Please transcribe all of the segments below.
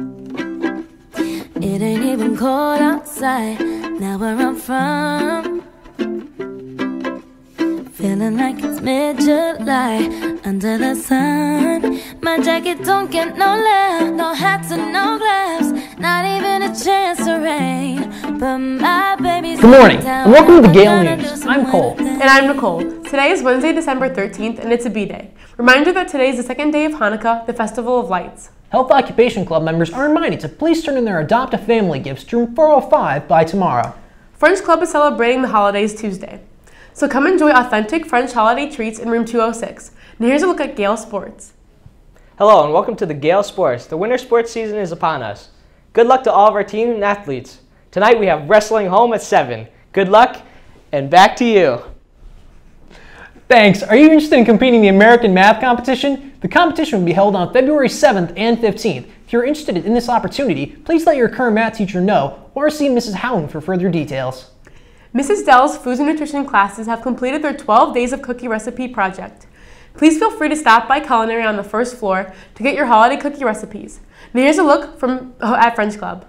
It ain't even cold outside, now where I'm from. Feeling like it's mid-July under the sun. My jacket don't get no love, no hats and no gloves, not even a chance to rain. But my baby's Good morning, down, and welcome to the Gael News. I'm Cole. And I'm Nicole. Today is Wednesday, December 13th, and it's a B Day. Reminder that today is the second day of Hanukkah, the Festival of Lights. Health Occupation Club members are reminded to please turn in their Adopt a Family gifts to room 405 by tomorrow. French Club is celebrating the holidays Tuesday. So come enjoy authentic French holiday treats in room 206. Now here's a look at Gael Sports. Hello and welcome to the Gael Sports. The winter sports season is upon us. Good luck to all of our team and athletes. Tonight we have wrestling home at 7. Good luck and back to you. Thanks. Are you interested in competing in the American Math Competition? The competition will be held on February 7th and 15th. If you're interested in this opportunity, please let your current math teacher know or see Mrs. Howland for further details. Mrs. Dell's Foods and Nutrition classes have completed their 12 Days of Cookie Recipe project. Please feel free to stop by Culinary on the first floor to get your holiday cookie recipes. Now here's a look from oh, at French Club.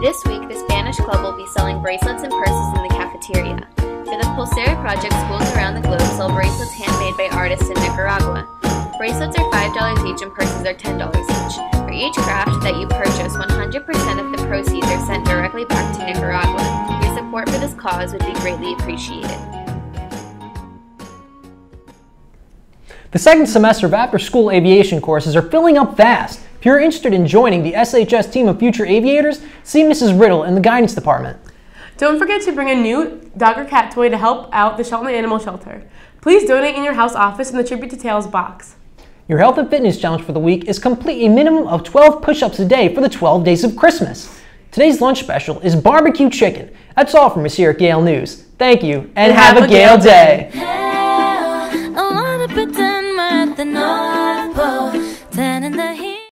This week, the Spanish Club will be selling bracelets and purses in the cafeteria. For the Pulsera project, schools artists in Nicaragua. Bracelets are $5 each and purses are $10 each. For each craft that you purchase, 100% of the proceeds are sent directly back to Nicaragua. Your support for this cause would be greatly appreciated. The second semester of after school aviation courses are filling up fast. If you're interested in joining the SHS team of future aviators, see Mrs. Riddle in the guidance department. Don't forget to bring a new dog or cat toy to help out the Shelton Animal Shelter. Please donate in your house office in the Tribute to Tales box. Your health and fitness challenge for the week is complete a minimum of 12 push-ups a day for the 12 days of Christmas. Today's lunch special is barbecue chicken. That's all from us here at Gael News. Thank you, and, have, a Gael day. I wanna pretend